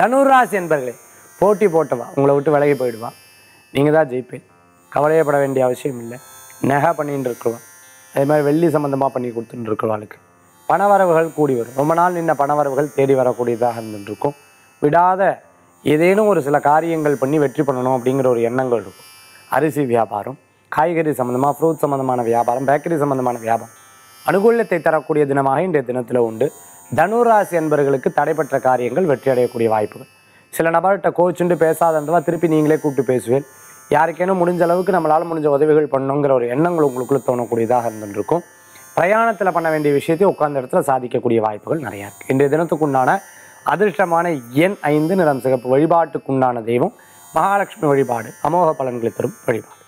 தனுராசி என்பர்களே போட்டி போட்டவா உங்களை விட்டு விலகி போயிடுவா. நீங்கள் தான் ஜெயிப்பேன் கவலையப்பட வேண்டிய அவசியம் இல்லை. நெகா பண்ணிட்டு இருக்கிறவா. அதே மாதிரி வெள்ளி சம்மந்தமாக பண்ணி கொடுத்துட்டு இருக்கிறவாளுக்கு பணவரவுகள் கூடி வரும். ரொம்ப நாள் நின்ன பணவரவுகள் தேடி வரக்கூடியதாக இருந்துருக்கும். விடாத ஏதேனும் ஒரு சில காரியங்கள் பண்ணி வெற்றி பண்ணணும் அப்படிங்கிற ஒரு எண்ணங்கள் இருக்கும். அரிசி வியாபாரம் காய்கறி சம்மந்தமாக ஃப்ரூட் சம்மந்தமான வியாபாரம் பேக்கரி சம்மந்தமான வியாபாரம். அனுகூலத்தை தரக்கூடிய தினமாக இன்றைய தினத்தில் உண்டு. தனுராசி என்பவர்களுக்கு தடைப்பட்ட காரியங்கள் வெற்றி அடையக்கூடிய வாய்ப்புகள். சில நபர்கிட்ட கோச்சுண்டு பேசாதந்தவா திருப்பி நீங்களே கூப்பிட்டு பேசுவேன். யாருக்கேனும் முடிஞ்ச அளவுக்கு நம்மளால் முடிஞ்ச உதவிகள் பண்ணுங்கிற ஒரு எண்ணங்கள் உங்களுக்குள்ள தோணக்கூடியதாக இருந்துருக்கும். பிரயாணத்தில் பண்ண வேண்டிய விஷயத்தை உட்கார்ந்த இடத்துல சாதிக்கக்கூடிய வாய்ப்புகள் நிறையா இருக்குது இன்றைய தினத்துக்குண்டான அதிர்ஷ்டமான எண் ஐந்து நிறம் சிகப்பு வழிபாட்டுக்குண்டான தெய்வம். மகாலட்சுமி வழிபாடு அமோக பலன்களை தரும் வழிபாடு.